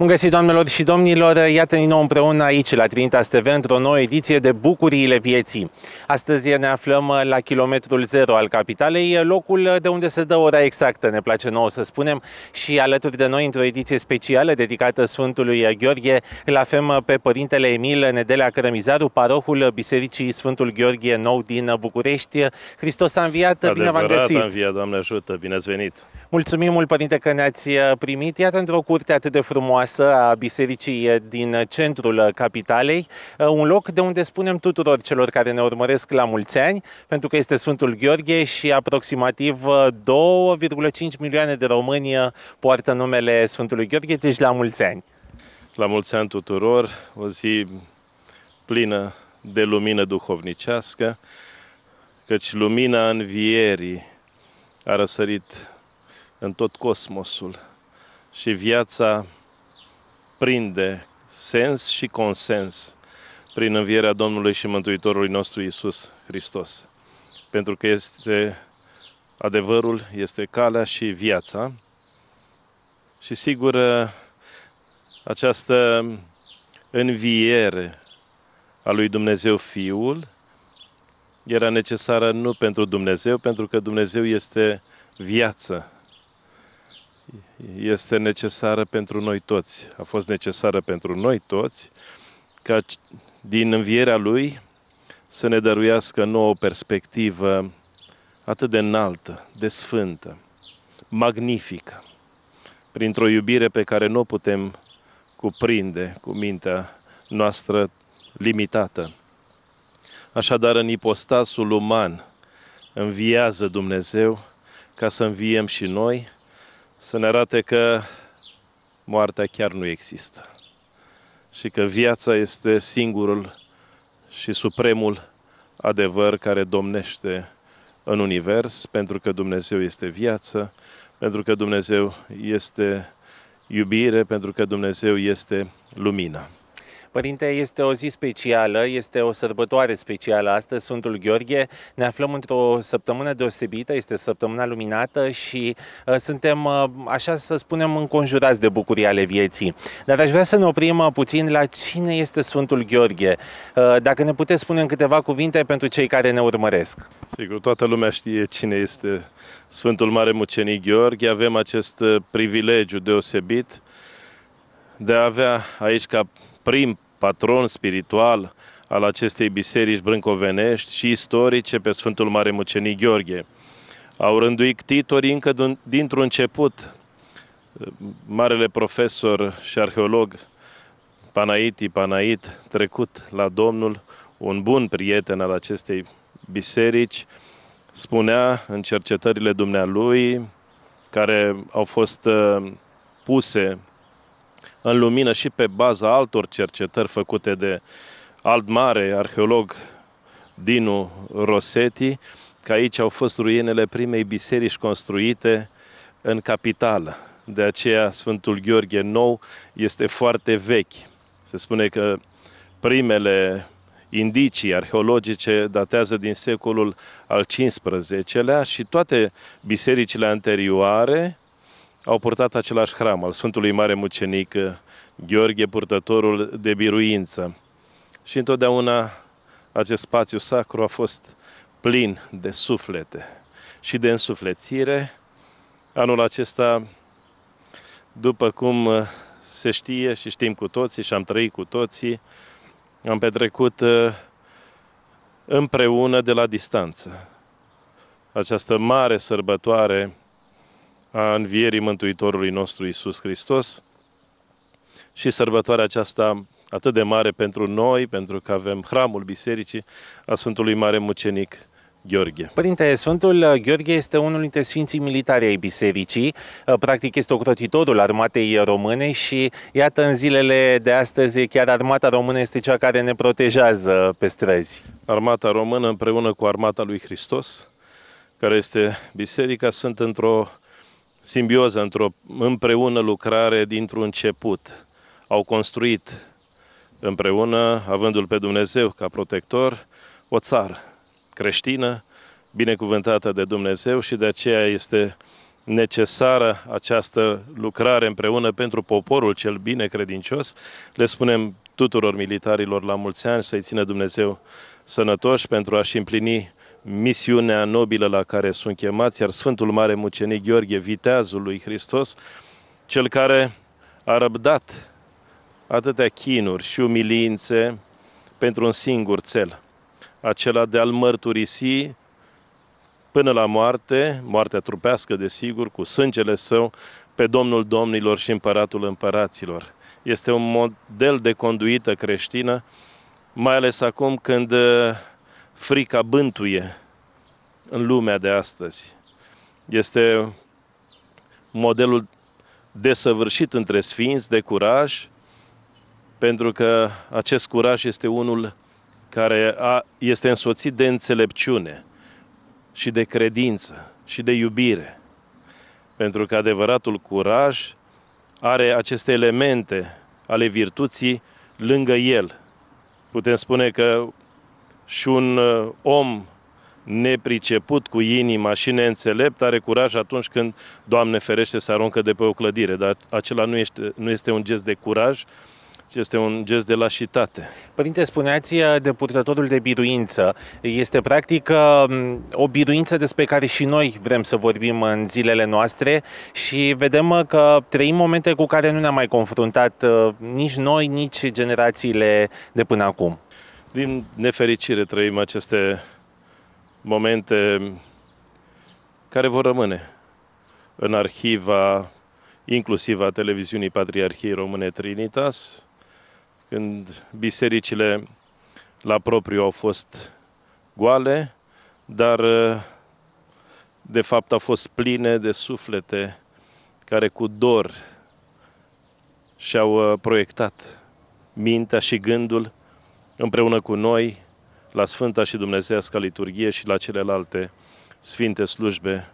Bun găsit, doamnelor și domnilor! Iată din nou împreună aici, la Trinitas TV, într-o nouă ediție de Bucuriile Vieții. Astăzi ne aflăm la kilometrul zero al capitalei, locul de unde se dă ora exactă, ne place nouă să spunem, și alături de noi, într-o ediție specială dedicată Sfântului Gheorghe, îl avem pe Părintele Emil Nedelea Cărămizaru, parohul Bisericii Sfântul Gheorghe Nou din București. Hristos a înviat, Adevărat, bine v-am găsit! a înviat, Doamne ajută, bine ați venit! Mulțumim mult, Părinte, că ne-ați primit. Iată, într-o curte atât de frumoasă a bisericii din centrul capitalei, un loc de unde spunem tuturor celor care ne urmăresc la mulți ani, pentru că este Sfântul Gheorghe și aproximativ 2,5 milioane de români poartă numele Sfântului Gheorghe, deci la mulți ani. La mulți ani tuturor, o zi plină de lumină duhovnicească, căci lumina învierii a răsărit în tot cosmosul și viața prinde sens și consens prin învierea Domnului și Mântuitorului nostru Isus Hristos. Pentru că este adevărul, este calea și viața. Și sigur, această înviere a lui Dumnezeu Fiul era necesară nu pentru Dumnezeu, pentru că Dumnezeu este viață, este necesară pentru noi toți. A fost necesară pentru noi toți ca din învierea Lui să ne dăruiască nouă perspectivă atât de înaltă, de sfântă, magnifică, printr-o iubire pe care nu o putem cuprinde cu mintea noastră limitată. Așadar, în ipostasul uman înviază Dumnezeu ca să înviem și noi, să ne arate că moartea chiar nu există și că viața este singurul și supremul adevăr care domnește în univers, pentru că Dumnezeu este viață, pentru că Dumnezeu este iubire, pentru că Dumnezeu este lumină. Părinte, este o zi specială, este o sărbătoare specială astăzi, Sfântul Gheorghe. Ne aflăm într-o săptămână deosebită, este săptămâna luminată și uh, suntem, uh, așa să spunem, înconjurați de bucurii ale vieții. Dar aș vrea să ne oprim uh, puțin la cine este Sfântul Gheorghe. Uh, dacă ne puteți spune în câteva cuvinte pentru cei care ne urmăresc. Sigur, toată lumea știe cine este Sfântul Mare Mucenic Gheorghe. Avem acest uh, privilegiu deosebit de a avea aici ca prim patron spiritual al acestei biserici brâncovenești și istorice pe Sfântul Mare Mucenic Gheorghe. Au rânduit titorii încă dintr-un început. Marele profesor și arheolog Panaiti Panait, trecut la Domnul, un bun prieten al acestei biserici, spunea în cercetările dumnealui, care au fost uh, puse în lumină și pe baza altor cercetări făcute de alt mare arheolog Dinu Rossetti, că aici au fost ruinele primei biserici construite în capitală. De aceea Sfântul Gheorghe Nou este foarte vechi. Se spune că primele indicii arheologice datează din secolul al XV-lea și toate bisericile anterioare au purtat același hram al Sfântului Mare Mucenic Gheorghe, purtătorul de biruință. Și întotdeauna acest spațiu sacru a fost plin de suflete și de însuflețire. Anul acesta, după cum se știe și știm cu toții și am trăit cu toții, am petrecut împreună de la distanță. Această mare sărbătoare a învierii Mântuitorului nostru Isus Hristos și sărbătoarea aceasta atât de mare pentru noi, pentru că avem hramul bisericii a Sfântului Mare Mucenic Gheorghe. Părinte, Sfântul Gheorghe este unul dintre sfinții militari ai bisericii, practic este ocrotitorul armatei române și iată în zilele de astăzi chiar armata română este cea care ne protejează pe străzi. Armata română împreună cu armata lui Hristos, care este biserica, sunt într-o simbioză, într-o împreună lucrare dintr-un început. Au construit împreună, avându-L pe Dumnezeu ca protector, o țară creștină, binecuvântată de Dumnezeu și de aceea este necesară această lucrare împreună pentru poporul cel bine credincios. Le spunem tuturor militarilor la mulți ani să-i țină Dumnezeu sănătoși pentru a-și împlini misiunea nobilă la care sunt chemați, iar Sfântul Mare Mucenic Gheorghe, viteazul lui Hristos, cel care a răbdat atâtea chinuri și umilințe pentru un singur cel, acela de a-L mărturisi până la moarte, moartea trupească, desigur, cu sângele său, pe Domnul Domnilor și Împăratul Împăraților. Este un model de conduită creștină, mai ales acum când uh, frica bântuie în lumea de astăzi. Este modelul desăvârșit între sfinți de curaj, pentru că acest curaj este unul care a, este însoțit de înțelepciune și de credință și de iubire. Pentru că adevăratul curaj are aceste elemente ale virtuții lângă el. Putem spune că și un uh, om nepriceput cu inima și neînțelept are curaj atunci când, Doamne ferește, se aruncă de pe o clădire. Dar acela nu este, nu este un gest de curaj, este un gest de lașitate. Părinte, spuneați uh, de purtătorul de biruință. Este practic uh, o biruință despre care și noi vrem să vorbim în zilele noastre și vedem uh, că trăim momente cu care nu ne-am mai confruntat nici noi, nici generațiile de până acum. Din nefericire trăim aceste momente care vor rămâne în arhiva inclusiv a televiziunii Patriarhiei Române Trinitas, când bisericile la propriu au fost goale, dar de fapt au fost pline de suflete care cu dor și-au proiectat mintea și gândul împreună cu noi la Sfânta și Dumnezească liturghie și la celelalte sfinte slujbe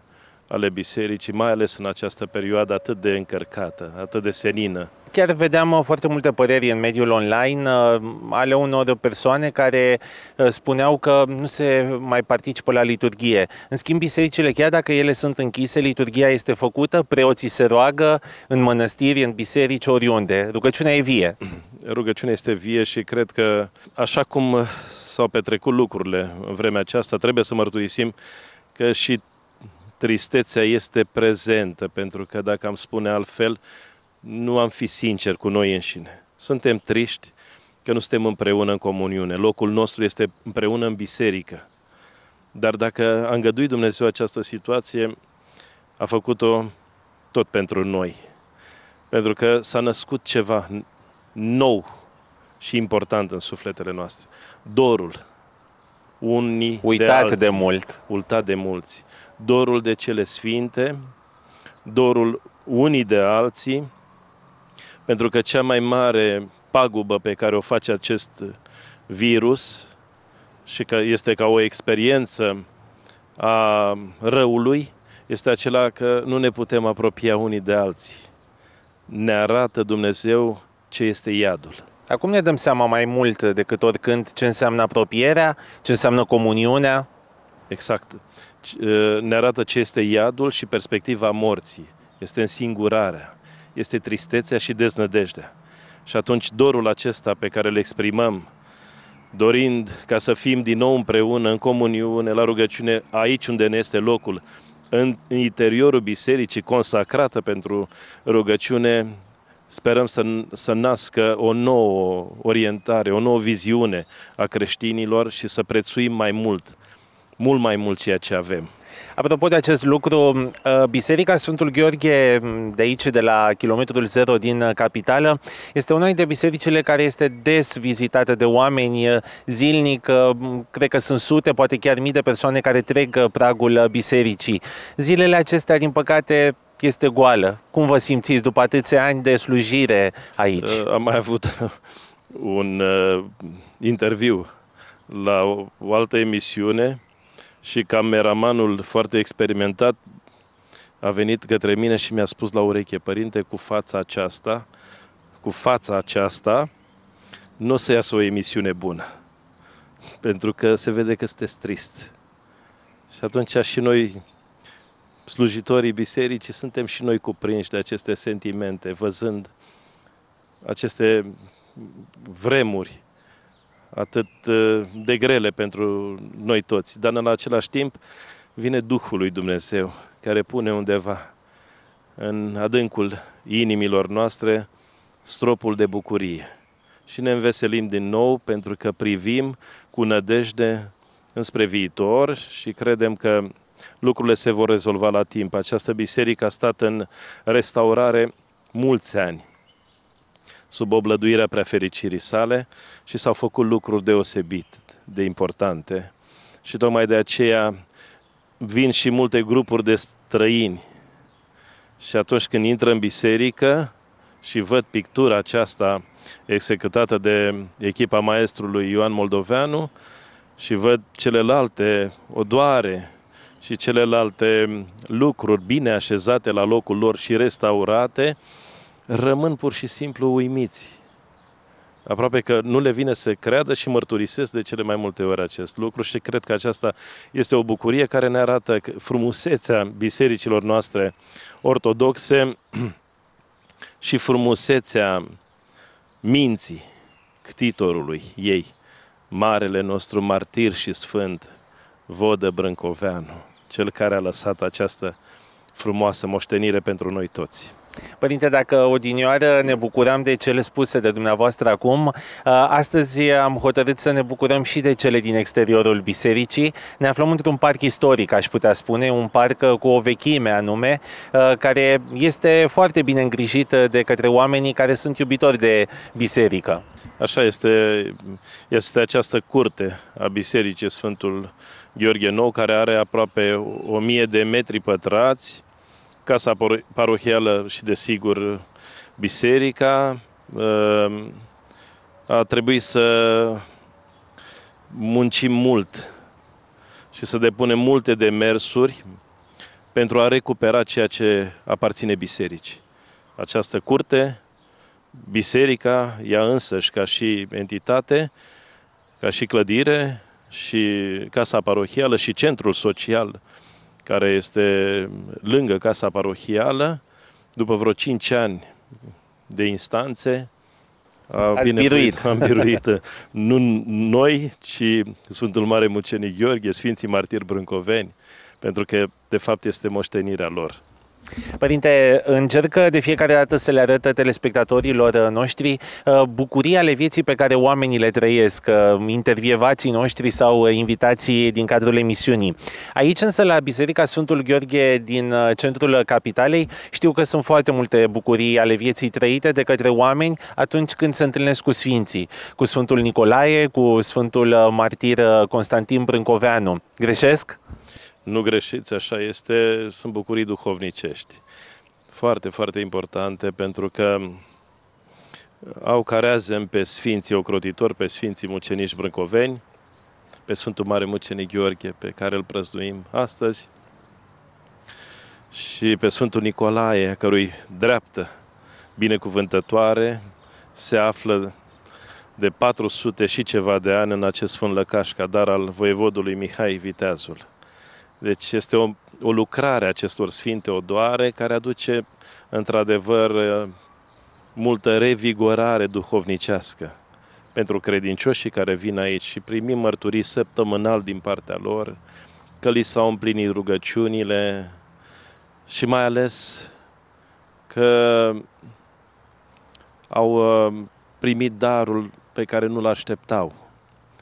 ale bisericii, mai ales în această perioadă atât de încărcată, atât de senină. Chiar vedeam uh, foarte multe păreri în mediul online uh, ale unor persoane care uh, spuneau că nu se mai participă la liturghie. În schimb, bisericile, chiar dacă ele sunt închise, liturghia este făcută, preoții se roagă în mănăstiri, în biserici, oriunde. Rugăciunea e vie. Rugăciunea este vie și cred că așa cum s-au petrecut lucrurile în vremea aceasta, trebuie să mărturisim că și tristețea este prezentă, pentru că dacă am spune altfel, nu am fi sincer cu noi înșine. Suntem triști că nu suntem împreună în comuniune. Locul nostru este împreună în biserică. Dar dacă a îngăduit Dumnezeu această situație, a făcut-o tot pentru noi. Pentru că s-a născut ceva nou și important în sufletele noastre. Dorul. Unii Uitat de, alții, de mult. Uitat de mulți. Dorul de cele sfinte, dorul unii de alții, pentru că cea mai mare pagubă pe care o face acest virus și că este ca o experiență a răului, este acela că nu ne putem apropia unii de alții. Ne arată Dumnezeu ce este iadul. Acum ne dăm seama mai mult decât oricând ce înseamnă apropierea, ce înseamnă comuniunea. Exact. Ne arată ce este iadul și perspectiva morții. Este însingurarea, este tristețea și deznădejdea. Și atunci dorul acesta pe care îl exprimăm, dorind ca să fim din nou împreună, în comuniune, la rugăciune, aici unde ne este locul, în interiorul bisericii consacrată pentru rugăciune, Sperăm să, să nască o nouă orientare, o nouă viziune a creștinilor și să prețuim mai mult, mult mai mult ceea ce avem. Apropo de acest lucru, uh, Biserica Sfântul Gheorghe de aici, de la kilometrul zero din uh, capitală, este una dintre bisericile care este des vizitată de oameni uh, zilnic. Cred că sunt sute, poate chiar mii de persoane care trec pragul bisericii. Zilele acestea, din păcate, este goală. Cum vă simțiți după atâția ani de slujire aici? Uh, am mai avut un uh, interviu la o, o altă emisiune și cameramanul foarte experimentat a venit către mine și mi-a spus la ureche, părinte, cu fața aceasta, cu fața aceasta, nu o să iasă o emisiune bună. Pentru că se vede că sunteți trist. Și atunci și noi slujitorii bisericii suntem și noi cuprinși de aceste sentimente, văzând aceste vremuri atât uh, de grele pentru noi toți, dar în același timp vine Duhul lui Dumnezeu care pune undeva în adâncul inimilor noastre stropul de bucurie. Și ne înveselim din nou pentru că privim cu nădejde înspre viitor și credem că lucrurile se vor rezolva la timp. Această biserică a stat în restaurare mulți ani sub oblăduirea prefericirii sale și s-au făcut lucruri deosebit de importante. Și tocmai de aceea vin și multe grupuri de străini. Și atunci când intră în biserică și văd pictura aceasta executată de echipa maestrului Ioan Moldoveanu și văd celelalte odoare și celelalte lucruri bine așezate la locul lor și restaurate, rămân pur și simplu uimiți. Aproape că nu le vine să creadă și mărturisesc de cele mai multe ori acest lucru și cred că aceasta este o bucurie care ne arată frumusețea bisericilor noastre ortodoxe și frumusețea minții ctitorului ei, marele nostru martir și sfânt, Vodă Brâncoveanu, cel care a lăsat această frumoasă moștenire pentru noi toți. Părinte, dacă odinioară ne bucurăm de cele spuse de dumneavoastră acum, astăzi am hotărât să ne bucurăm și de cele din exteriorul bisericii. Ne aflăm într-un parc istoric, aș putea spune, un parc cu o vechime anume, care este foarte bine îngrijit de către oamenii care sunt iubitori de biserică. Așa este, este această curte a bisericii Sfântul Gheorghe Nou, care are aproape o mie de metri pătrați, casa parohială și, desigur, biserica. Ehm, a trebuit să muncim mult și să depunem multe demersuri pentru a recupera ceea ce aparține bisericii. Această curte, biserica, ea însăși ca și entitate, ca și clădire și casa parohială și centrul social care este lângă casa parohială, după vreo 5 ani de instanțe, a biruit. Am biruit nu noi, ci Sfântul Mare Mucenic Gheorghe, Sfinții Martiri Brâncoveni, pentru că, de fapt, este moștenirea lor. Părinte, încercă de fiecare dată să le arătă telespectatorilor noștri uh, bucuria ale vieții pe care oamenii le trăiesc, uh, intervievații noștri sau invitații din cadrul emisiunii. Aici însă, la Biserica Sfântul Gheorghe din uh, centrul capitalei, știu că sunt foarte multe bucurii ale vieții trăite de către oameni atunci când se întâlnesc cu Sfinții, cu Sfântul Nicolae, cu Sfântul Martir Constantin Brâncoveanu. Greșesc? Nu greșiți, așa este, sunt bucurii duhovnicești. Foarte, foarte importante pentru că au careazem pe Sfinții Ocrotitori, pe Sfinții Mucenici Brâncoveni, pe Sfântul Mare Mucenic Gheorghe, pe care îl prăzduim astăzi, și pe Sfântul Nicolae, a cărui dreaptă binecuvântătoare se află de 400 și ceva de ani în acest Sfânt Lăcaș, ca dar al voievodului Mihai Viteazul. Deci este o, o lucrare a acestor sfinte odoare care aduce într-adevăr multă revigorare duhovnicească pentru credincioșii care vin aici și primim mărturii săptămânal din partea lor că li s-au împlinit rugăciunile și mai ales că au primit darul pe care nu-l așteptau.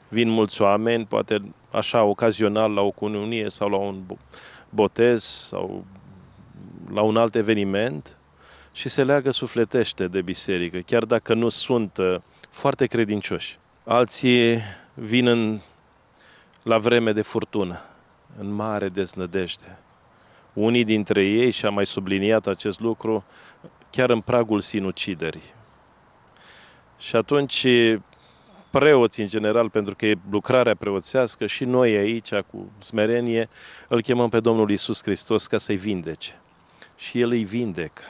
Vin mulți oameni, poate așa, ocazional, la o cununie sau la un botez sau la un alt eveniment și se leagă sufletește de biserică, chiar dacă nu sunt uh, foarte credincioși. Alții vin în, la vreme de furtună, în mare deznădejde. Unii dintre ei, și am mai subliniat acest lucru, chiar în pragul sinuciderii. Și atunci preoți în general, pentru că e lucrarea preoțească și noi aici, cu smerenie, îl chemăm pe Domnul Isus Hristos ca să-i vindece. Și El îi vindecă.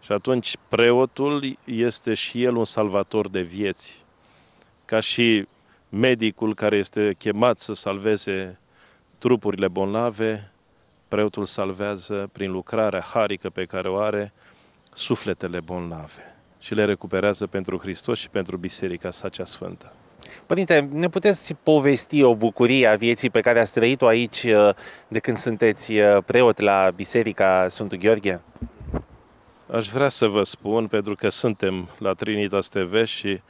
Și atunci preotul este și el un salvator de vieți. Ca și medicul care este chemat să salveze trupurile bolnave, preotul salvează prin lucrarea harică pe care o are sufletele bonlave și le recuperează pentru Hristos și pentru Biserica sa cea sfântă. Părinte, ne puteți povesti o bucurie a vieții pe care ați trăit-o aici uh, de când sunteți uh, preot la Biserica Sfântul Gheorghe? Aș vrea să vă spun, pentru că suntem la Trinitas TV și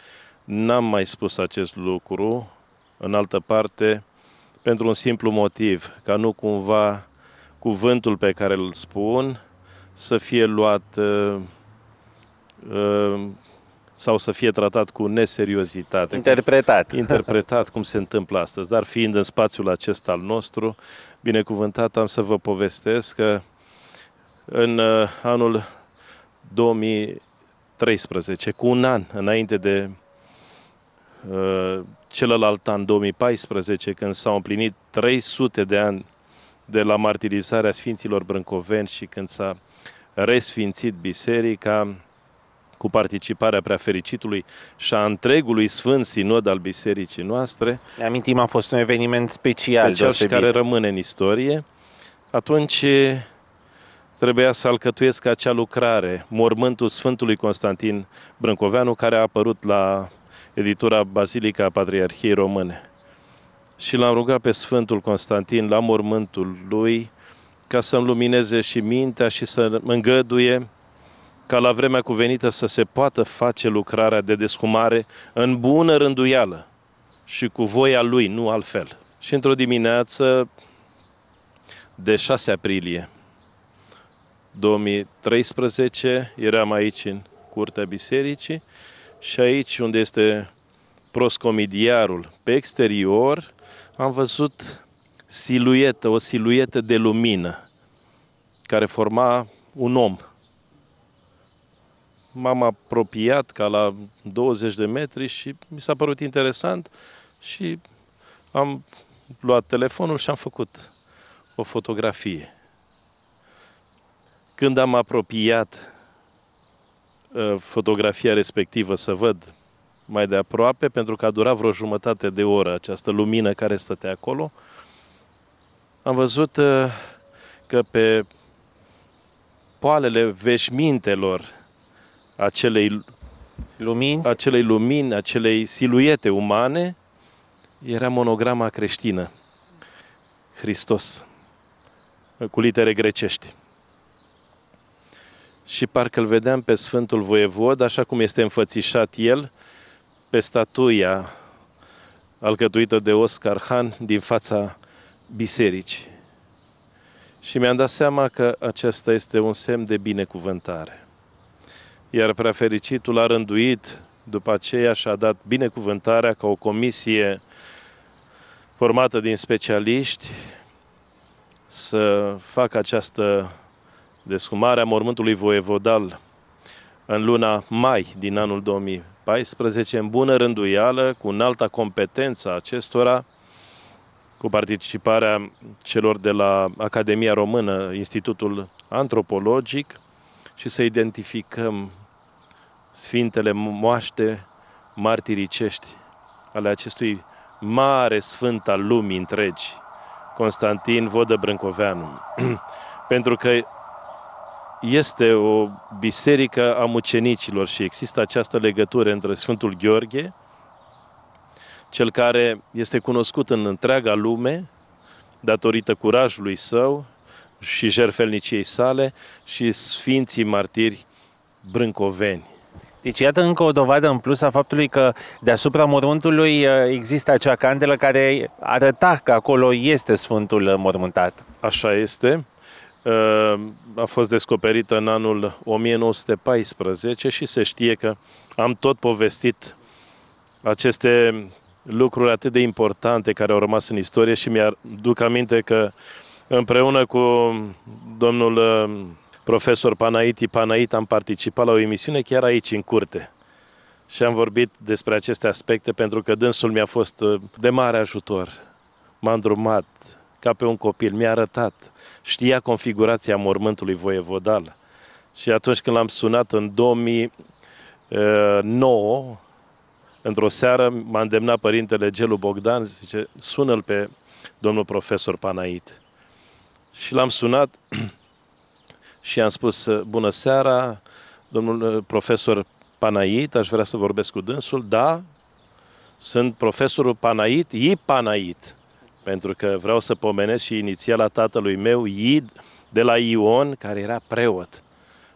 n-am mai spus acest lucru, în altă parte, pentru un simplu motiv, ca nu cumva cuvântul pe care îl spun să fie luat uh, uh, sau să fie tratat cu neseriozitate. Interpretat. Cum, interpretat, cum se întâmplă astăzi. Dar fiind în spațiul acesta al nostru, binecuvântat am să vă povestesc că în uh, anul 2013, cu un an înainte de uh, celălalt an, 2014, când s-au împlinit 300 de ani de la martirizarea Sfinților Brâncoveni și când s-a resfințit biserica cu participarea preafericitului și a întregului Sfânt Sinod al bisericii noastre. Ne amintim, a fost un eveniment special, special și care rămâne în istorie. Atunci trebuia să alcătuiesc acea lucrare, Mormântul Sfântului Constantin Brâncoveanu, care a apărut la editura Bazilica Patriarhiei Române. Și l-am rugat pe Sfântul Constantin la mormântul lui ca să-mi lumineze și mintea și să mă îngăduie ca la vremea cuvenită să se poată face lucrarea de descumare în bună rânduială și cu voia lui, nu altfel. Și într-o dimineață de 6 aprilie 2013 eram aici în curtea bisericii și aici unde este proscomidiarul pe exterior am văzut siluetă, o siluetă de lumină care forma un om. M-am apropiat ca la 20 de metri și mi s-a părut interesant și am luat telefonul și am făcut o fotografie. Când am apropiat uh, fotografia respectivă să văd mai de aproape, pentru că a durat vreo jumătate de oră această lumină care stătea acolo, am văzut uh, că pe poalele veșmintelor acelei lumini, acelei lumini, acelei siluete umane, era monograma creștină. Hristos, cu litere grecești. Și parcă îl vedeam pe Sfântul Voievod, așa cum este înfățișat el, pe statuia alcătuită de Oscar Han din fața bisericii. Și mi-am dat seama că acesta este un semn de binecuvântare. Iar preafericitul a rânduit, după aceea și-a dat binecuvântarea ca o comisie formată din specialiști să facă această descumare a mormântului voievodal în luna mai din anul 2014, în bună rânduială, cu înalta competență a acestora, cu participarea celor de la Academia Română, Institutul Antropologic, și să identificăm sfintele moaște martiricești ale acestui mare sfânt al lumii întregi, Constantin Vodă Brâncoveanu. Pentru că este o biserică a mucenicilor și există această legătură între Sfântul Gheorghe, cel care este cunoscut în întreaga lume datorită curajului său și jerfelniciei sale și Sfinții Martiri Brâncoveni. Deci iată încă o dovadă în plus a faptului că deasupra mormântului uh, există acea candelă care arăta că acolo este Sfântul mormântat. Așa este. Uh, a fost descoperită în anul 1914 și se știe că am tot povestit aceste lucruri atât de importante care au rămas în istorie și mi-aduc aminte că împreună cu domnul uh, profesor Panaiti Panait am participat la o emisiune chiar aici, în curte. Și am vorbit despre aceste aspecte pentru că dânsul mi-a fost uh, de mare ajutor. M-a îndrumat ca pe un copil, mi-a arătat. Știa configurația mormântului voievodal. Și atunci când l-am sunat în 2009, într-o seară m-a îndemnat părintele Gelu Bogdan, zice, sună-l pe domnul profesor Panait. Și l-am sunat și am spus, bună seara, domnul profesor Panait, aș vrea să vorbesc cu dânsul. Da, sunt profesorul Panait, I Panait, pentru că vreau să pomenesc și inițiala tatălui meu, Id, de la Ion, care era preot.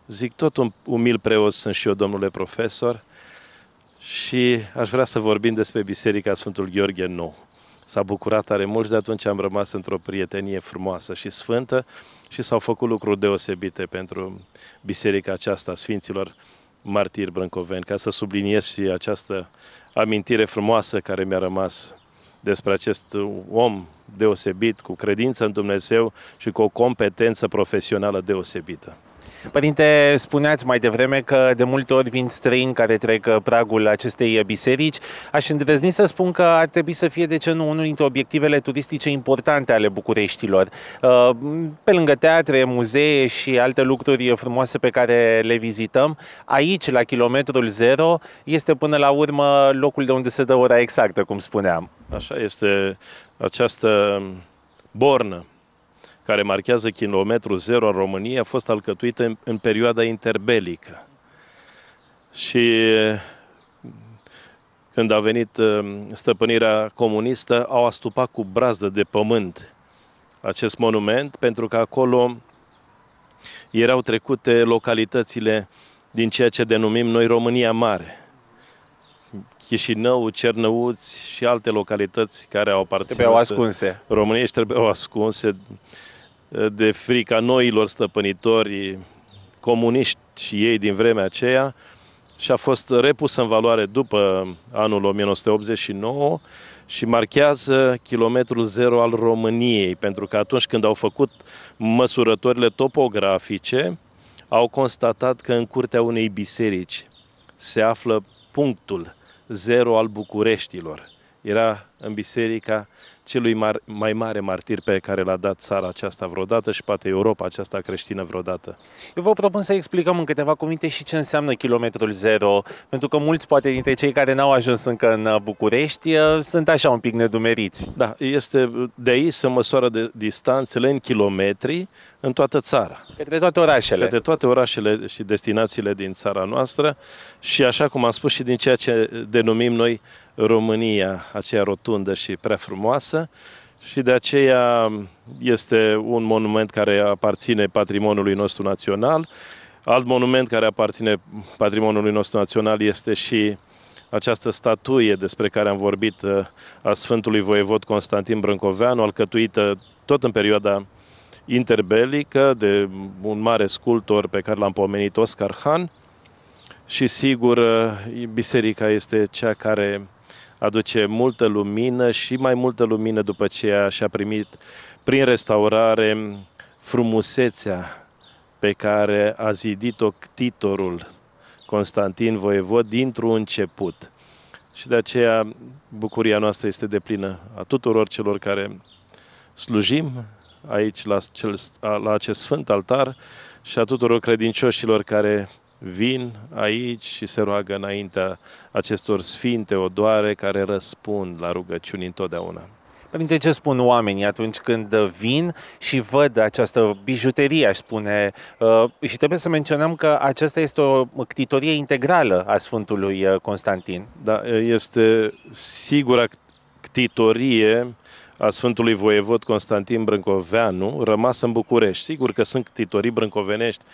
Zic, tot un umil preot sunt și eu, domnule profesor, și aș vrea să vorbim despre Biserica Sfântul Gheorghe Nou. S-a bucurat tare mult și de atunci am rămas într-o prietenie frumoasă și sfântă și s-au făcut lucruri deosebite pentru biserica aceasta Sfinților Martiri Brâncoveni, ca să subliniez și această amintire frumoasă care mi-a rămas despre acest om deosebit, cu credință în Dumnezeu și cu o competență profesională deosebită. Părinte, spuneați mai devreme că de multe ori vin străini care trec uh, pragul acestei uh, biserici. Aș îndrăzni să spun că ar trebui să fie, de ce nu, unul dintre obiectivele turistice importante ale Bucureștilor. Uh, pe lângă teatre, muzee și alte lucruri frumoase pe care le vizităm, aici, la kilometrul zero, este până la urmă locul de unde se dă ora exactă, cum spuneam. Așa este această bornă care marchează kilometrul zero al României, a fost alcătuită în, în perioada interbelică. Și când a venit uh, stăpânirea comunistă, au astupat cu brază de pământ acest monument, pentru că acolo erau trecute localitățile din ceea ce denumim noi România Mare. Chișinău, Cernăuți și alte localități care au aparținut trebuiau ascunse. României și trebuiau ascunse de frica noilor stăpânitori comuniști și ei din vremea aceea și a fost repus în valoare după anul 1989 și marchează kilometrul zero al României, pentru că atunci când au făcut măsurătorile topografice, au constatat că în curtea unei biserici se află punctul zero al Bucureștilor. Era în biserica celui mar, mai mare martir pe care l-a dat țara aceasta vreodată și poate Europa aceasta creștină vreodată. Eu vă propun să explicăm în câteva cuvinte și ce înseamnă kilometrul zero, pentru că mulți, poate dintre cei care n-au ajuns încă în București, uh, sunt așa un pic nedumeriți. Da, este de aici să măsoară de distanțele în kilometri în toată țara. Către toate orașele. Către toate orașele și destinațiile din țara noastră și așa cum am spus și din ceea ce denumim noi România, aceea rotundă și prea frumoasă și de aceea este un monument care aparține patrimoniului nostru național. Alt monument care aparține patrimoniului nostru național este și această statuie despre care am vorbit a Sfântului Voievod Constantin Brâncoveanu, alcătuită tot în perioada interbelică de un mare sculptor pe care l-am pomenit, Oscar Han. Și sigur, biserica este cea care aduce multă lumină și mai multă lumină după ce și-a primit prin restaurare frumusețea pe care a zidit-o titorul Constantin Voievod dintr-un început. Și de aceea bucuria noastră este de plină a tuturor celor care slujim aici la, cel, la acest sfânt altar și a tuturor credincioșilor care vin aici și se roagă înaintea acestor sfinte odoare care răspund la rugăciuni întotdeauna. Părinte, ce spun oamenii atunci când vin și văd această bijuterie, aș spune, uh, și trebuie să menționăm că aceasta este o ctitorie integrală a Sfântului uh, Constantin. Da, este sigura ctitorie a Sfântului Voievod Constantin Brâncoveanu, rămas în București. Sigur că sunt ctitorii brâncovenești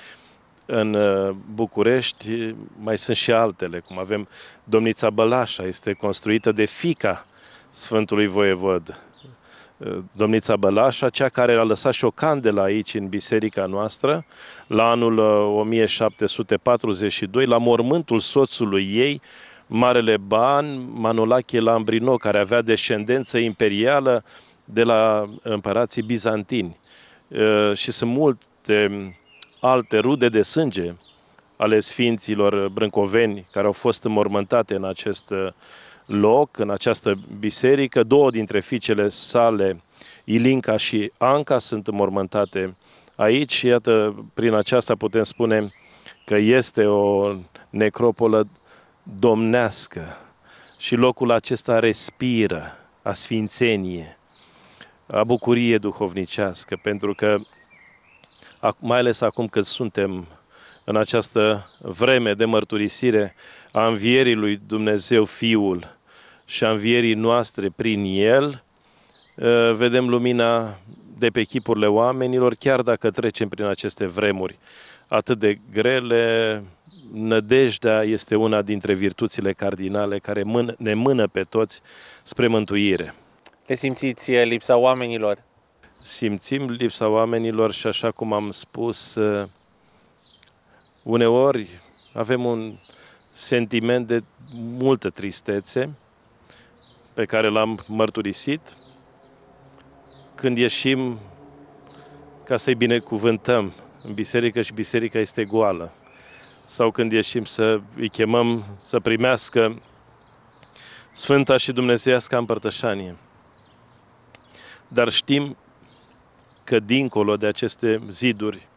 în uh, București mai sunt și altele, cum avem Domnița Bălașa, este construită de fica Sfântului Voievod. Uh, Domnița Bălașa, cea care a lăsat și o candelă aici în biserica noastră, la anul 1742, uh, la mormântul soțului ei, Marele Ban Manolache Lambrino, care avea descendență imperială de la împărații bizantini. Și sunt multe alte rude de sânge ale sfinților brâncoveni care au fost înmormântate în acest uh, loc, în această biserică. Două dintre fiicele sale, Ilinca și Anca, sunt înmormântate aici și iată, prin aceasta putem spune că este o necropolă domnească și locul acesta respiră a sfințenie. a bucurie duhovnicească, pentru că mai ales acum că suntem în această vreme de mărturisire a învierii lui Dumnezeu Fiul și a învierii noastre prin El, ă, vedem lumina de pe chipurile oamenilor, chiar dacă trecem prin aceste vremuri atât de grele, nădejdea este una dintre virtuțile cardinale care ne mână pe toți spre mântuire. Le simțiți lipsa oamenilor? Simțim lipsa oamenilor și așa cum am spus, uneori avem un sentiment de multă tristețe pe care l-am mărturisit când ieșim ca să-i binecuvântăm în biserică și biserica este goală. Sau când ieșim să îi chemăm să primească Sfânta și Dumnezeiasca împărtășanie. Dar știm că dincolo de aceste ziduri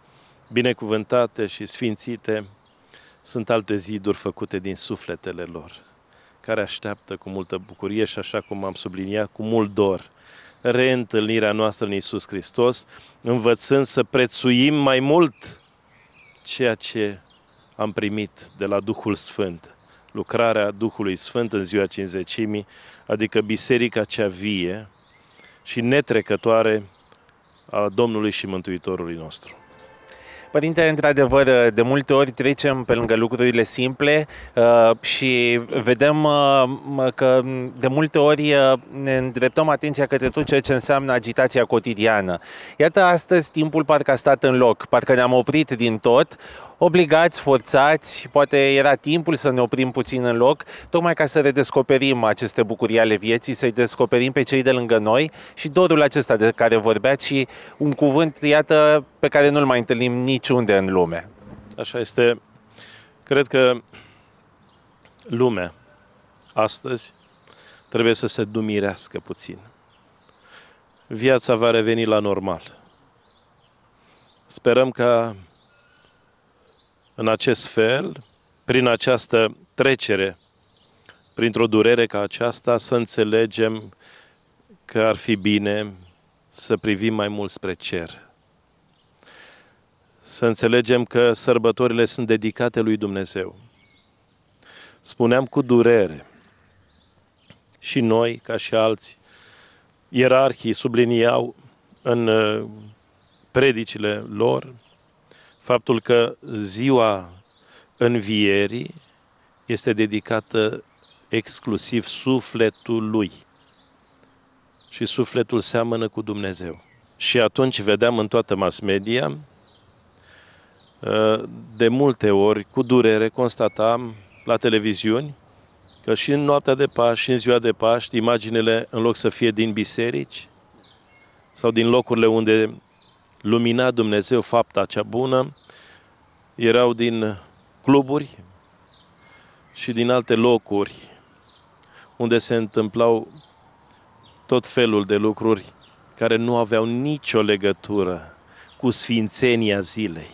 binecuvântate și sfințite, sunt alte ziduri făcute din sufletele lor, care așteaptă cu multă bucurie și așa cum am subliniat, cu mult dor, reîntâlnirea noastră în Isus Hristos, învățând să prețuim mai mult ceea ce am primit de la Duhul Sfânt, lucrarea Duhului Sfânt în ziua cinzecimii, adică biserica cea vie și netrecătoare a Domnului și Mântuitorului nostru. Părinte, într-adevăr, de multe ori trecem pe lângă lucrurile simple uh, și vedem uh, că de multe ori uh, ne îndreptăm atenția către tot ceea ce înseamnă agitația cotidiană. Iată, astăzi timpul parcă a stat în loc, parcă ne-am oprit din tot, obligați, forțați, poate era timpul să ne oprim puțin în loc, tocmai ca să redescoperim aceste bucurii ale vieții, să-i descoperim pe cei de lângă noi și dorul acesta de care vorbeați și un cuvânt, iată, pe care nu-l mai întâlnim niciunde în lume. Așa este. Cred că lumea astăzi trebuie să se dumirească puțin. Viața va reveni la normal. Sperăm ca în acest fel, prin această trecere, printr-o durere ca aceasta, să înțelegem că ar fi bine să privim mai mult spre cer. Să înțelegem că sărbătorile sunt dedicate lui Dumnezeu. Spuneam cu durere, și noi, ca și alți, ierarhii subliniau în uh, predicile lor faptul că ziua învierii este dedicată exclusiv sufletului. Și sufletul seamănă cu Dumnezeu. Și atunci vedeam în toată mass media, de multe ori, cu durere, constatam la televiziuni că și în noaptea de Paști și în ziua de Paști, imaginele, în loc să fie din biserici sau din locurile unde lumina Dumnezeu fapta cea bună, erau din cluburi și din alte locuri unde se întâmplau tot felul de lucruri care nu aveau nicio legătură cu sfințenia zilei.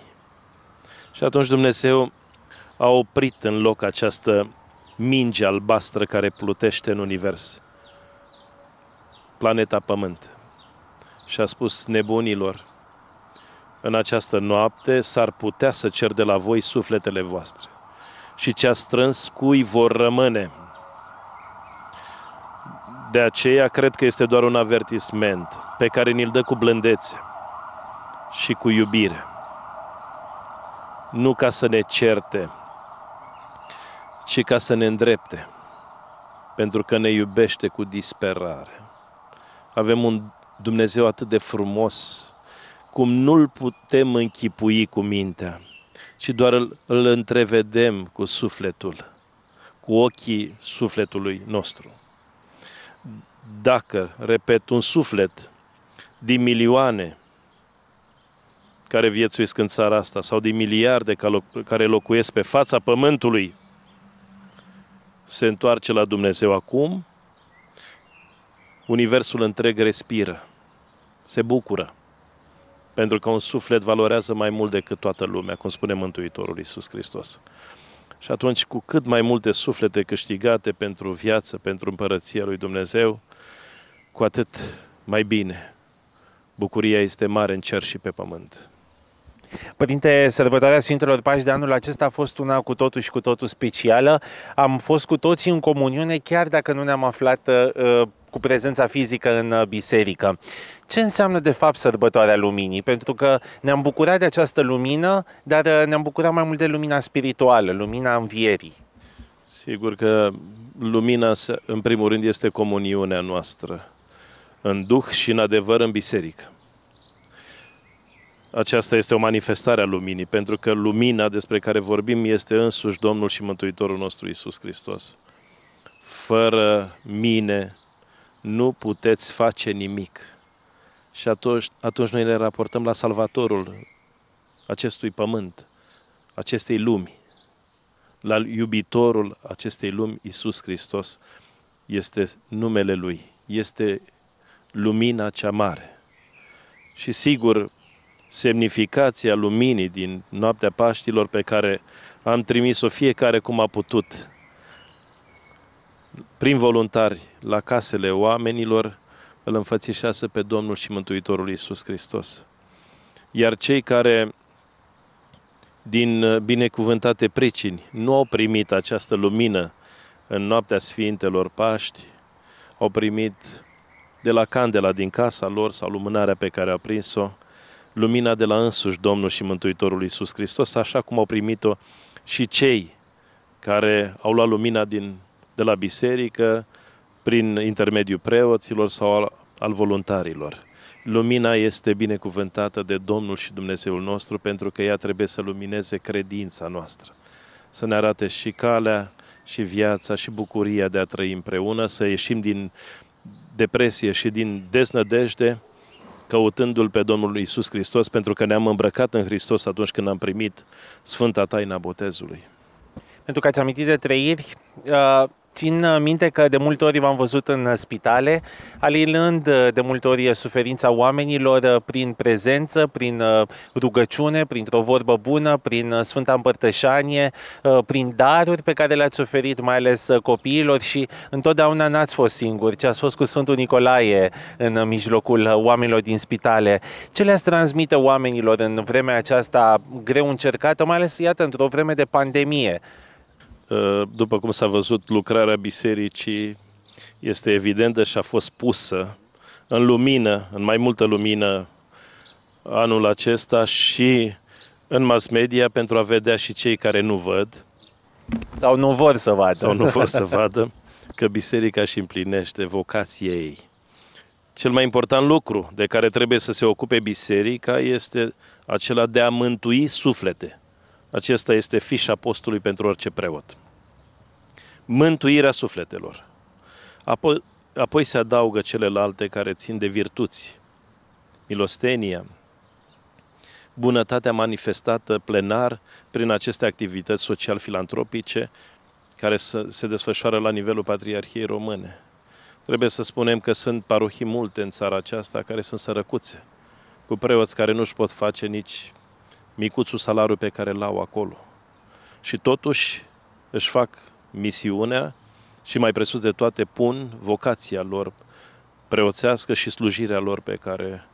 Și atunci Dumnezeu a oprit în loc această minge albastră care plutește în univers, planeta Pământ. Și a spus nebunilor, în această noapte s-ar putea să cer de la voi sufletele voastre. Și ce a strâns cui vor rămâne. De aceea cred că este doar un avertisment pe care ni-l dă cu blândețe și cu iubire. Nu ca să ne certe, ci ca să ne îndrepte, pentru că ne iubește cu disperare. Avem un Dumnezeu atât de frumos, cum nu-l putem închipui cu mintea, ci doar îl, îl întrevedem cu sufletul, cu ochii sufletului nostru. Dacă, repet, un suflet din milioane care viețuiesc în țara asta sau din miliarde care locuiesc pe fața pământului se întoarce la Dumnezeu acum, universul întreg respiră, se bucură pentru că un suflet valorează mai mult decât toată lumea, cum spune Mântuitorul Iisus Hristos. Și atunci, cu cât mai multe suflete câștigate pentru viață, pentru împărăția lui Dumnezeu, cu atât mai bine bucuria este mare în cer și pe pământ. Părinte, sărbătoarea Sfintelor Pași de anul acesta a fost una cu totul și cu totul specială. Am fost cu toții în comuniune, chiar dacă nu ne-am aflat uh, cu prezența fizică în uh, biserică. Ce înseamnă de fapt sărbătoarea luminii? Pentru că ne-am bucurat de această lumină, dar uh, ne-am bucurat mai mult de lumina spirituală, lumina învierii. Sigur că lumina, în primul rând, este comuniunea noastră, în duh și în adevăr în biserică aceasta este o manifestare a luminii, pentru că lumina despre care vorbim este însuși Domnul și Mântuitorul nostru Isus Hristos. Fără mine nu puteți face nimic. Și atunci, atunci noi ne raportăm la Salvatorul acestui pământ, acestei lumi, la iubitorul acestei lumi, Isus Hristos. Este numele Lui, este lumina cea mare. Și sigur, semnificația luminii din noaptea Paștilor pe care am trimis-o fiecare cum a putut prin voluntari la casele oamenilor, îl înfățișează pe Domnul și Mântuitorul Iisus Hristos. Iar cei care din binecuvântate pricini nu au primit această lumină în noaptea Sfintelor Paști, au primit de la candela din casa lor sau lumânarea pe care au prins-o, lumina de la însuși Domnul și Mântuitorul Iisus Hristos, așa cum au primit-o și cei care au luat lumina din, de la biserică prin intermediul preoților sau al, al voluntarilor. Lumina este binecuvântată de Domnul și Dumnezeul nostru pentru că ea trebuie să lumineze credința noastră, să ne arate și calea, și viața, și bucuria de a trăi împreună, să ieșim din depresie și din deznădejde, căutându-L pe Domnul Isus Hristos, pentru că ne-am îmbrăcat în Hristos atunci când am primit Sfânta Taina Botezului. Pentru că ați amintit de trăiri, uh, Țin uh, minte că de multe ori v-am văzut în uh, spitale, alilând uh, de multe ori suferința oamenilor prin prezență, prin rugăciune, printr-o vorbă bună, prin Sfânta Împărtășanie, prin daruri pe care le-ați oferit, mai ales copiilor și întotdeauna n-ați fost singuri, ci ați fost cu Sfântul Nicolae în mijlocul oamenilor din spitale. Ce le-ați transmite oamenilor în vremea aceasta greu încercată, mai ales, iată, într-o vreme de pandemie? Uh, după cum s-a văzut, lucrarea bisericii este evidentă și a fost pusă în lumină, în mai multă lumină anul acesta și în mass media pentru a vedea și cei care nu văd. Sau nu vor să vadă. Sau nu vor să vadă că biserica își împlinește vocația ei. Cel mai important lucru de care trebuie să se ocupe biserica este acela de a mântui suflete. Acesta este fișa postului pentru orice preot. Mântuirea sufletelor. Apoi, apoi se adaugă celelalte care țin de virtuți. Milostenia, bunătatea manifestată plenar prin aceste activități social-filantropice care se desfășoară la nivelul Patriarhiei Române. Trebuie să spunem că sunt parohii multe în țara aceasta care sunt sărăcuțe, cu preoți care nu-și pot face nici micuțul salariu pe care l-au acolo. Și totuși își fac misiunea și mai presus de toate pun vocația lor preoțească și slujirea lor pe care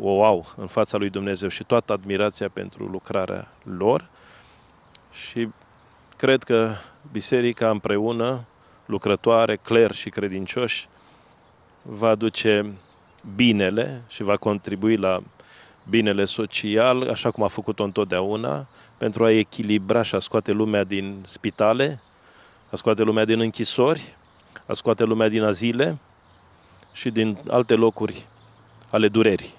o au în fața lui Dumnezeu și toată admirația pentru lucrarea lor. Și cred că biserica împreună, lucrătoare, cler și credincioși, va aduce binele și va contribui la binele social, așa cum a făcut-o întotdeauna, pentru a echilibra și a scoate lumea din spitale, a scoate lumea din închisori, a scoate lumea din azile și din alte locuri ale durerii.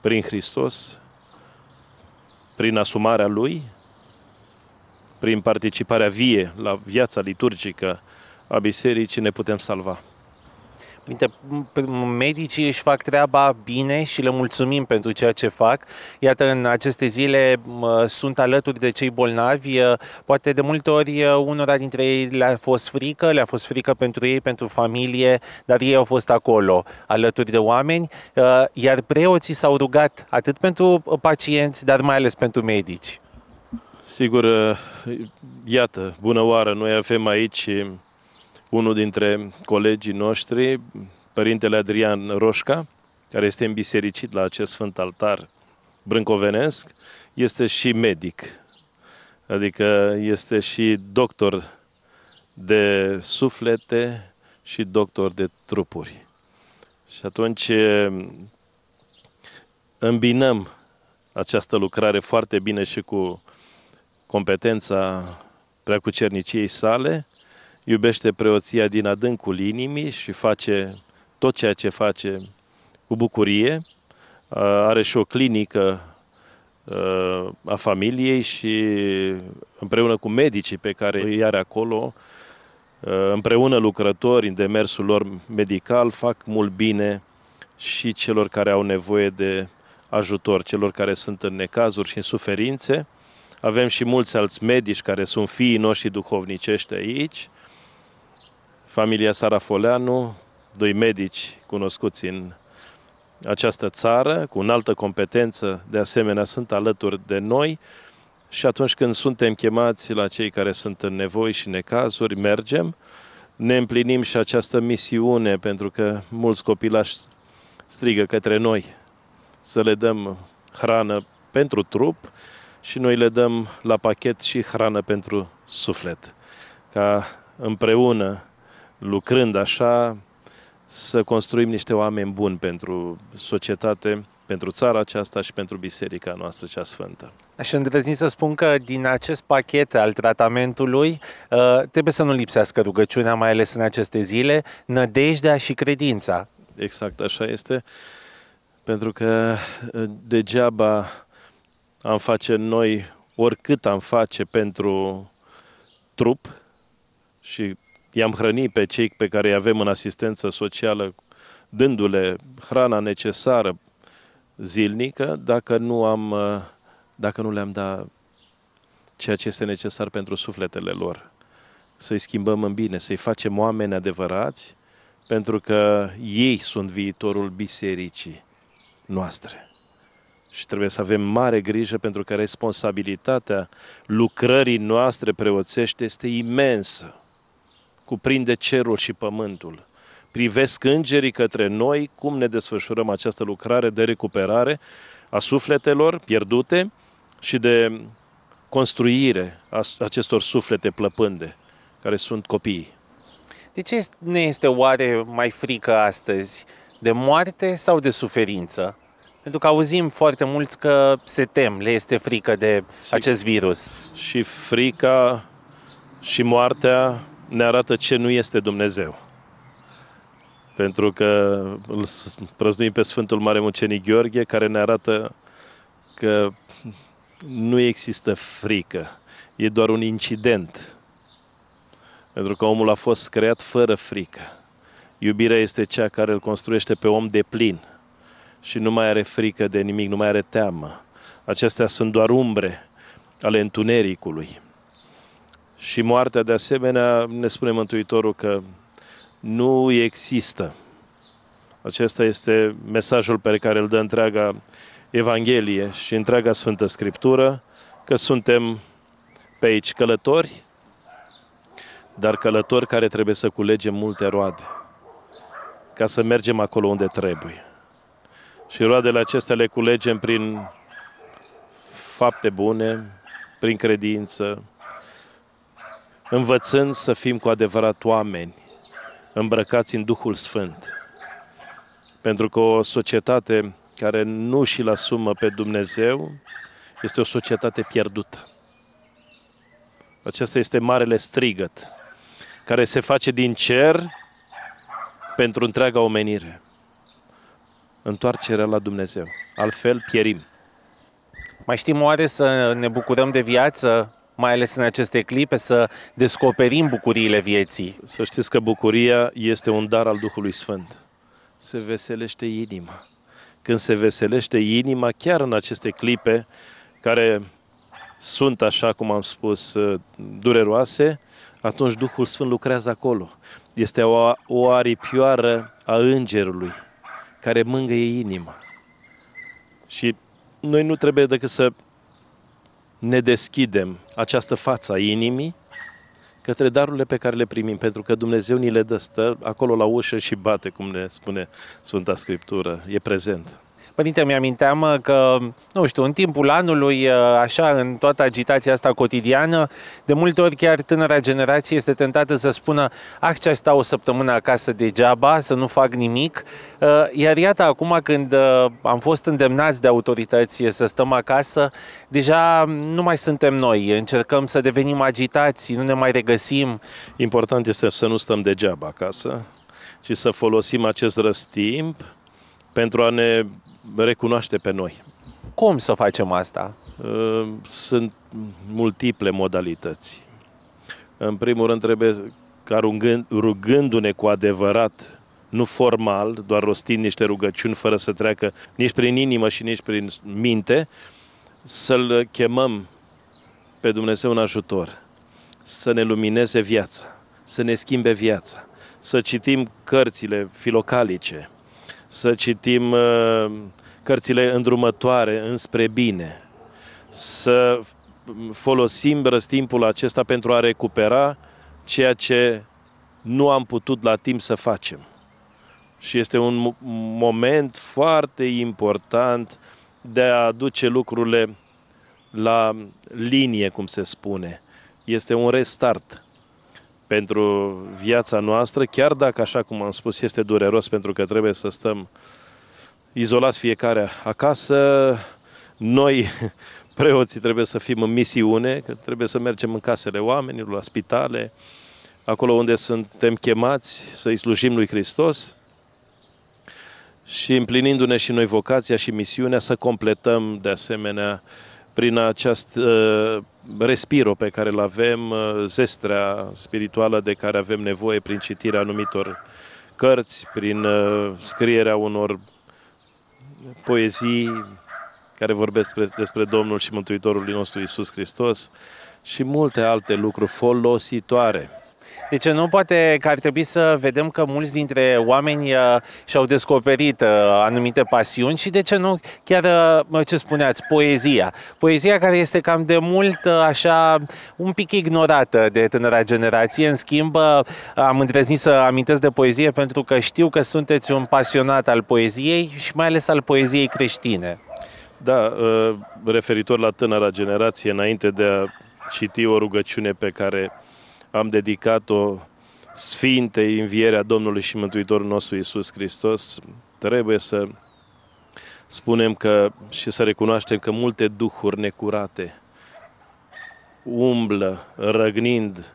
Prin Hristos, prin asumarea Lui, prin participarea vie la viața liturgică a Bisericii ne putem salva. Uite, medicii își fac treaba bine și le mulțumim pentru ceea ce fac. Iată, în aceste zile sunt alături de cei bolnavi. Poate de multe ori unora dintre ei le-a fost frică, le-a fost frică pentru ei, pentru familie, dar ei au fost acolo, alături de oameni, iar preoții s-au rugat atât pentru pacienți, dar mai ales pentru medici. Sigur, iată, bună oară, noi avem aici unul dintre colegii noștri, Părintele Adrian Roșca, care este îmbisericit la acest sfânt altar brâncovenesc, este și medic. Adică este și doctor de suflete și doctor de trupuri. Și atunci îmbinăm această lucrare foarte bine și cu competența preacucerniciei sale, iubește preoția din adâncul inimii și face tot ceea ce face cu bucurie. Are și o clinică a familiei și împreună cu medicii pe care îi are acolo, împreună lucrători în demersul lor medical, fac mult bine și celor care au nevoie de ajutor, celor care sunt în necazuri și în suferințe. Avem și mulți alți medici care sunt fiii noștri duhovnicești aici. Familia Sarafoleanu, doi medici cunoscuți în această țară, cu înaltă competență, de asemenea, sunt alături de noi și atunci când suntem chemați la cei care sunt în nevoi și necazuri, mergem, ne împlinim și această misiune, pentru că mulți copilași strigă către noi să le dăm hrană pentru trup și noi le dăm la pachet și hrană pentru suflet. Ca împreună, lucrând așa, să construim niște oameni buni pentru societate, pentru țara aceasta și pentru biserica noastră cea sfântă. Aș îndrăzni să spun că din acest pachet al tratamentului uh, trebuie să nu lipsească rugăciunea, mai ales în aceste zile, nădejdea și credința. Exact așa este, pentru că uh, degeaba am face noi oricât am face pentru trup și i-am hrănit pe cei pe care îi avem în asistență socială, dându-le hrana necesară zilnică, dacă nu, am, dacă nu le-am dat ceea ce este necesar pentru sufletele lor. Să-i schimbăm în bine, să-i facem oameni adevărați, pentru că ei sunt viitorul bisericii noastre. Și trebuie să avem mare grijă pentru că responsabilitatea lucrării noastre preoțește este imensă cuprinde cerul și pământul. Privesc îngerii către noi cum ne desfășurăm această lucrare de recuperare a sufletelor pierdute și de construire a acestor suflete plăpânde, care sunt copiii. De ce ne este oare mai frică astăzi? De moarte sau de suferință? Pentru că auzim foarte mulți că se tem, le este frică de Sigur. acest virus. Și frica și moartea ne arată ce nu este Dumnezeu. Pentru că îl prăznuim pe Sfântul Mare Mucenic Gheorghe, care ne arată că nu există frică. E doar un incident. Pentru că omul a fost creat fără frică. Iubirea este cea care îl construiește pe om de plin și nu mai are frică de nimic, nu mai are teamă. Acestea sunt doar umbre ale întunericului. Și moartea, de asemenea, ne spune Mântuitorul că nu există. Acesta este mesajul pe care îl dă întreaga Evanghelie și întreaga Sfântă Scriptură, că suntem pe aici călători, dar călători care trebuie să culegem multe roade, ca să mergem acolo unde trebuie. Și roadele acestea le culegem prin fapte bune, prin credință, învățând să fim cu adevărat oameni, îmbrăcați în Duhul Sfânt. Pentru că o societate care nu și-l asumă pe Dumnezeu este o societate pierdută. Acesta este marele strigăt care se face din cer pentru întreaga omenire. Întoarcerea la Dumnezeu. Altfel pierim. Mai știm oare să ne bucurăm de viață mai ales în aceste clipe, să descoperim bucuriile vieții. Să știți că bucuria este un dar al Duhului Sfânt. Se veselește inima. Când se veselește inima, chiar în aceste clipe care sunt, așa cum am spus, dureroase, atunci Duhul Sfânt lucrează acolo. Este o, o aripioară a îngerului care mângâie inima. Și noi nu trebuie decât să ne deschidem această față a inimii către darurile pe care le primim, pentru că Dumnezeu ni le dă, stă acolo la ușă și bate, cum ne spune Sfânta Scriptură, e prezent. Părinte, mi-aminteam că, nu știu, în timpul anului, așa, în toată agitația asta cotidiană, de multe ori chiar tânăra generație este tentată să spună ah, ce stau o săptămână acasă degeaba, să nu fac nimic. Iar iată, acum când am fost îndemnați de autorități să stăm acasă, deja nu mai suntem noi, încercăm să devenim agitați, nu ne mai regăsim. Important este să nu stăm degeaba acasă, ci să folosim acest răstimp pentru a ne recunoaște pe noi. Cum să facem asta? Uh, sunt multiple modalități. În primul rând trebuie ca rugând, rugându-ne cu adevărat, nu formal, doar rostind niște rugăciuni fără să treacă nici prin inimă și nici prin minte, să-L chemăm pe Dumnezeu în ajutor, să ne lumineze viața, să ne schimbe viața, să citim cărțile filocalice, să citim uh, cărțile îndrumătoare înspre bine, să folosim răstimpul acesta pentru a recupera ceea ce nu am putut la timp să facem. Și este un moment foarte important de a aduce lucrurile la linie, cum se spune. Este un restart pentru viața noastră, chiar dacă, așa cum am spus, este dureros pentru că trebuie să stăm izolați fiecare acasă. Noi, preoții, trebuie să fim în misiune, că trebuie să mergem în casele oamenilor, la spitale, acolo unde suntem chemați să-i slujim lui Hristos și împlinindu-ne și noi vocația și misiunea să completăm de asemenea prin acest uh, respiro pe care îl avem, uh, zestrea spirituală de care avem nevoie prin citirea anumitor cărți, prin uh, scrierea unor poezii care vorbesc despre, despre Domnul și Mântuitorul nostru Isus Hristos și multe alte lucruri folositoare. Deci nu poate că ar trebui să vedem că mulți dintre oameni uh, și-au descoperit uh, anumite pasiuni și de ce nu chiar, uh, ce spuneați, poezia. Poezia care este cam de mult așa un pic ignorată de tânăra generație. În schimb, am îndrăznit să amintesc de poezie pentru că știu că sunteți un pasionat al poeziei și mai ales al poeziei creștine. Da, referitor la tânăra generație, înainte de a citi o rugăciune pe care am dedicat-o Sfintei învierea Domnului și Mântuitorul nostru Isus Hristos, trebuie să spunem că și să recunoaștem că multe duhuri necurate umblă răgnind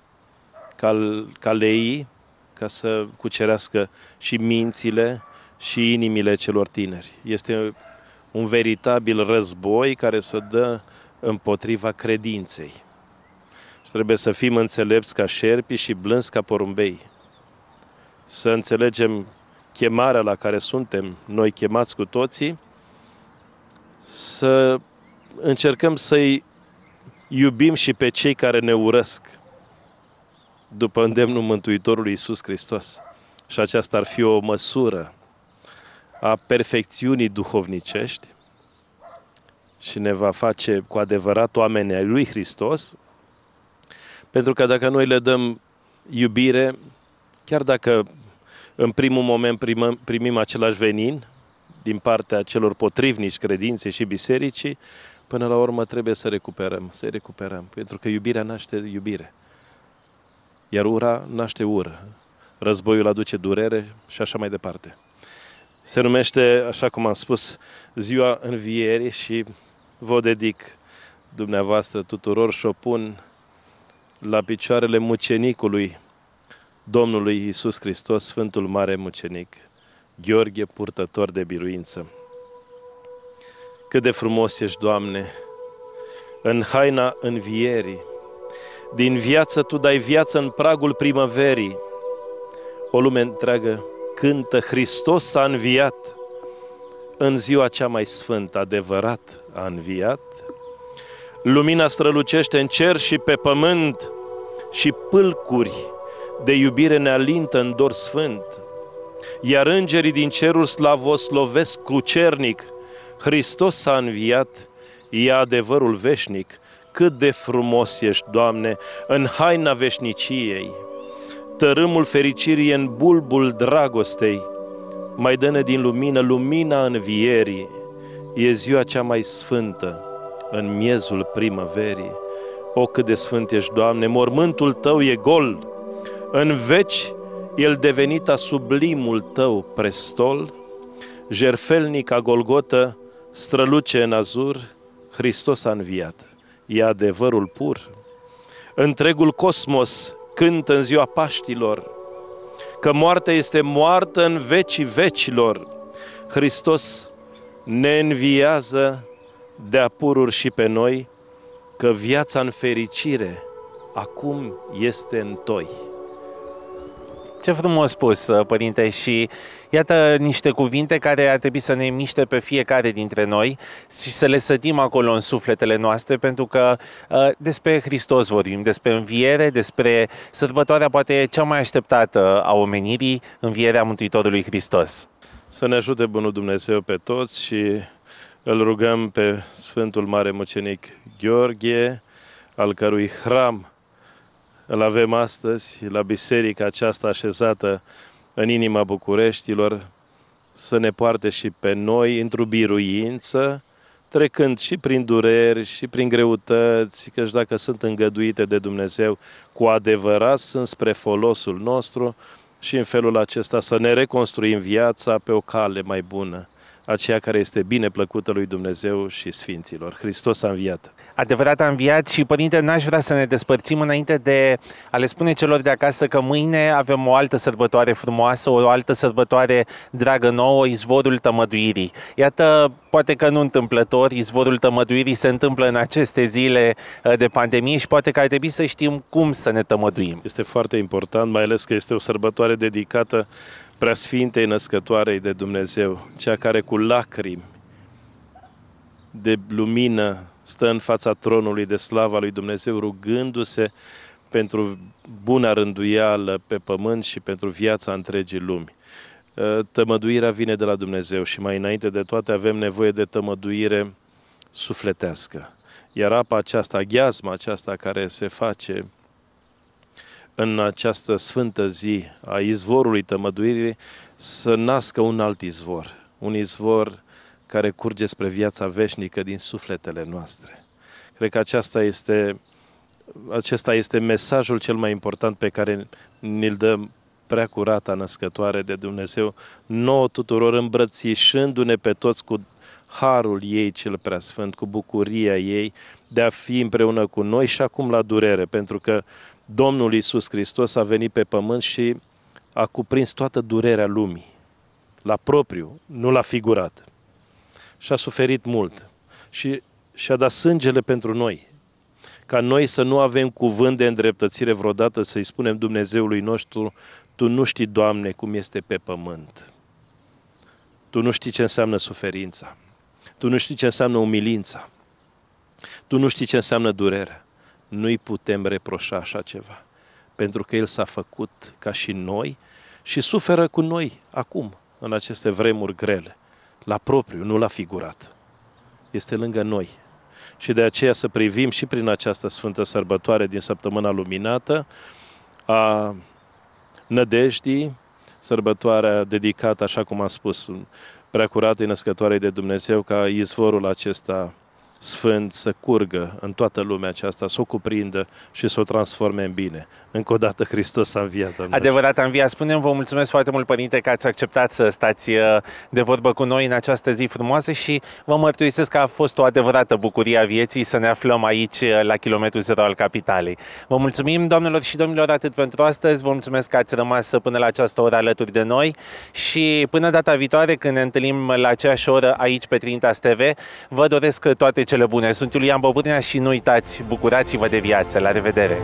cal, caleii ca să cucerească și mințile și inimile celor tineri. Este un veritabil război care să dă împotriva credinței. Și trebuie să fim înțelepți ca șerpi și blânzi ca porumbei. Să înțelegem chemarea la care suntem noi chemați cu toții, să încercăm să-i iubim și pe cei care ne urăsc, după îndemnul Mântuitorului Iisus Hristos. Și aceasta ar fi o măsură a perfecțiunii duhovnicești și ne va face cu adevărat oameni ai lui Hristos, pentru că dacă noi le dăm iubire, chiar dacă în primul moment primăm, primim același venin din partea celor potrivnici credinței și bisericii, până la urmă trebuie să recuperăm, să recuperăm. Pentru că iubirea naște iubire. Iar ura naște ură. Războiul aduce durere și așa mai departe. Se numește, așa cum am spus, ziua învierii și vă dedic dumneavoastră tuturor și o pun la picioarele mucenicului Domnului Isus Hristos, Sfântul Mare Mucenic, Gheorghe, purtător de biruință. Cât de frumos ești, Doamne, în haina învierii. Din viață Tu dai viață în pragul primăverii. O lume întreagă cântă, Hristos s-a înviat. În ziua cea mai sfântă, adevărat, a înviat. Lumina strălucește în cer și pe pământ și pâlcuri de iubire ne alintă în dor sfânt. Iar îngerii din cerul slavoslovesc cu cernic, Hristos s-a înviat, e adevărul veșnic, cât de frumos ești, Doamne, în haina veșniciei. Tărâmul fericirii în bulbul dragostei, mai dă din lumină, lumina învierii. E ziua cea mai sfântă, în miezul primăverii. O, cât de sfânt ești, Doamne, mormântul Tău e gol, în veci el devenit a sublimul Tău prestol, jerfelnic a Golgotă, străluce în azur, Hristos a înviat, e adevărul pur. Întregul cosmos cântă în ziua Paștilor, că moartea este moartă în vecii vecilor. Hristos ne înviază de apururi și pe noi, că viața în fericire acum este în toi. Ce frumos spus, uh, părinte, și iată niște cuvinte care ar trebui să ne miște pe fiecare dintre noi și să le sădim acolo în sufletele noastre, pentru că uh, despre Hristos vorbim, despre înviere, despre sărbătoarea poate cea mai așteptată a omenirii, învierea Mântuitorului Hristos. Să ne ajute Bunul Dumnezeu pe toți și îl rugăm pe Sfântul Mare Mucenic Gheorghe, al cărui hram îl avem astăzi la biserica aceasta așezată în inima Bucureștilor, să ne poarte și pe noi într-o biruință, trecând și prin dureri și prin greutăți, căci dacă sunt îngăduite de Dumnezeu, cu adevărat sunt spre folosul nostru și în felul acesta să ne reconstruim viața pe o cale mai bună aceea care este bine plăcută lui Dumnezeu și Sfinților. Hristos a înviat. Adevărat a înviat și, Părinte, n-aș vrea să ne despărțim înainte de a le spune celor de acasă că mâine avem o altă sărbătoare frumoasă, o altă sărbătoare dragă nouă, izvorul tămăduirii. Iată, poate că nu întâmplător, izvorul tămăduirii se întâmplă în aceste zile uh, de pandemie și poate că ar trebui să știm cum să ne tămăduim. Este foarte important, mai ales că este o sărbătoare dedicată preasfintei născătoarei de Dumnezeu, cea care cu lacrimi de lumină stă în fața tronului de slava lui Dumnezeu, rugându-se pentru buna rânduială pe pământ și pentru viața întregii lumi. Ă, tămăduirea vine de la Dumnezeu și mai înainte de toate avem nevoie de tămăduire sufletească. Iar apa aceasta, gheazma aceasta care se face în această sfântă zi a izvorului tămăduirii să nască un alt izvor, un izvor care curge spre viața veșnică din sufletele noastre. Cred că aceasta este, acesta este mesajul cel mai important pe care ni-l dă prea curata născătoare de Dumnezeu, nouă tuturor îmbrățișându-ne pe toți cu harul ei cel preasfânt, cu bucuria ei de a fi împreună cu noi și acum la durere, pentru că Domnul Iisus Hristos a venit pe pământ și a cuprins toată durerea lumii, la propriu, nu la figurat. Și a suferit mult și și-a dat sângele pentru noi, ca noi să nu avem cuvânt de îndreptățire vreodată, să-i spunem Dumnezeului nostru, Tu nu știi, Doamne, cum este pe pământ. Tu nu știi ce înseamnă suferința. Tu nu știi ce înseamnă umilința. Tu nu știi ce înseamnă durerea nu-i putem reproșa așa ceva. Pentru că El s-a făcut ca și noi și suferă cu noi acum, în aceste vremuri grele, la propriu, nu la figurat. Este lângă noi. Și de aceea să privim și prin această Sfântă Sărbătoare din Săptămâna Luminată a nădejdii, sărbătoarea dedicată, așa cum am spus, preacuratei născătoarei de Dumnezeu, ca izvorul acesta sfânt să curgă în toată lumea aceasta, să o cuprindă și să o transforme în bine. Încă o dată Hristos a înviat. Domnule. Adevărat a înviat. Spunem, vă mulțumesc foarte mult, Părinte, că ați acceptat să stați uh, de vorbă cu noi în această zi frumoasă și vă mărturisesc că a fost o adevărată bucurie a vieții să ne aflăm aici uh, la kilometrul zero al capitalei. Vă mulțumim, doamnelor și domnilor, atât pentru astăzi. Vă mulțumesc că ați rămas până la această oră alături de noi și până data viitoare, când ne întâlnim la aceeași oră aici pe Trintas TV, vă doresc toate cele bune. Sunt Iulian Bobârnea și nu uitați, bucurați-vă de viață. La revedere!